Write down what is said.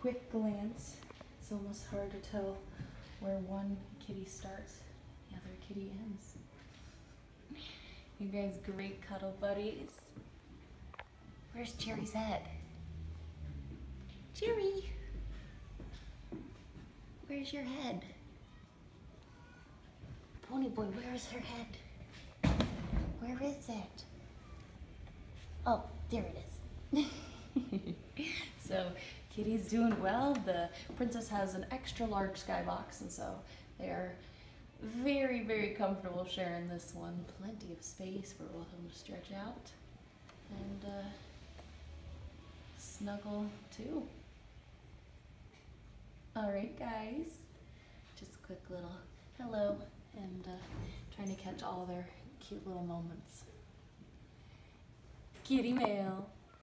quick glance, it's almost hard to tell where one kitty starts, the other kitty ends. You guys great cuddle buddies. Where's Cherry's head? Cherry! Where's your head? Pony boy, where is her head? Where is it? Oh, there it is. so Kitty's doing well. The princess has an extra large skybox and so they're very, very comfortable sharing this one. Plenty of space for both of them to stretch out and uh, snuggle too. All right, guys. Just a quick little hello and uh, trying to catch all their cute little moments. Kitty mail.